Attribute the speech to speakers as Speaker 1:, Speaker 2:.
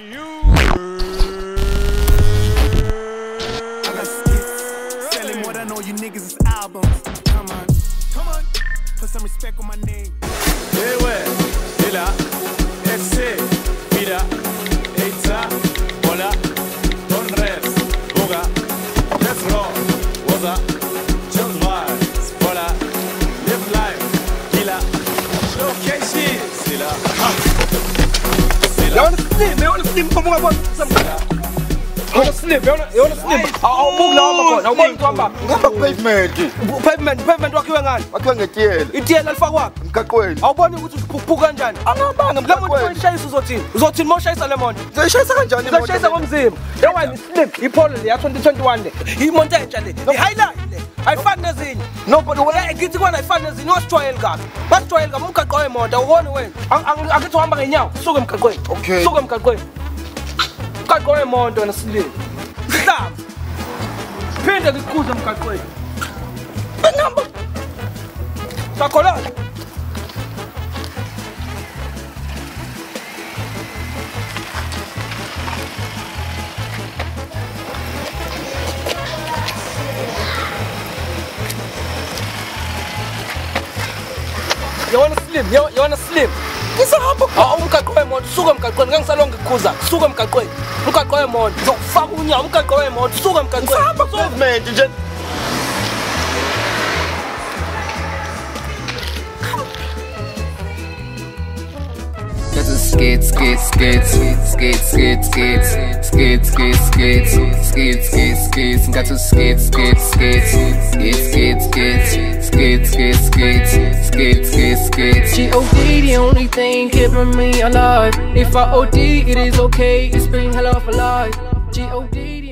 Speaker 1: I got skits, selling more than all you niggas is albums. Come on, come on, put some respect on my name.
Speaker 2: Ewe, ila, ese, mira, eita, hola, Conres, boga, let's roll, waza, just vibes, hola, live life, kila, location, sila, ha,
Speaker 3: yaona sinemba yaona sinemba pamuka kwami yaona sinemba yaona sinemba awubuki lawa makhona awuboni
Speaker 4: kwamba pavement
Speaker 3: pavement pavement wakhiwe ngani?
Speaker 4: Wakhiwe ngetiyela.
Speaker 3: Itiyela lifakwa kwaphi
Speaker 4: emgaqweni.
Speaker 3: Awuboni ukuthi uphukuphuka kanjani?
Speaker 4: Angabange
Speaker 3: le
Speaker 4: muntu
Speaker 3: uyishayisa uzothini? Uzothini mawushayisa le monto
Speaker 4: uzoyishayisa kanjani
Speaker 3: uzoyishayisa ngomzimba yawani islick ipolo le ya 2021 le. Imonto entsha le. I-highlight le. Ayifani nezinye.
Speaker 4: no but wena
Speaker 3: Eh, ngithi kona ayifani nezinye wasijwayeli kabi. Wasijwayeli kabi umgaqo wemoto awuboni wena. Angithi uhamba ngenyawo, suke emgaqweni.
Speaker 4: Okay.
Speaker 3: Suka emgaqweni. Umgaqo wemoto wena silile. Sihlaba. Phinde ngikukhuthe emgaqweni. Ngihamba. Sakholana. You wanna slim? Wanna slim? Ngisahamba umgaqo wemoto, suka emgaqweni, ngangisalonge ngikhuza, suka emgaqweni. Umgaqo wemoto, ngizokufaka unyawo umgaqo wemoto, suka emgaqweni.
Speaker 4: nje
Speaker 5: skate, skate, skate, skate, skate, skate, skate, skate, skate, skate, skate, skate, skate. Got to skate, skate, skate, skate, skate, skate,
Speaker 6: G.O.D. the only thing keeping me alive. If I OD, it is okay. It's been hell of a life. G.O.D.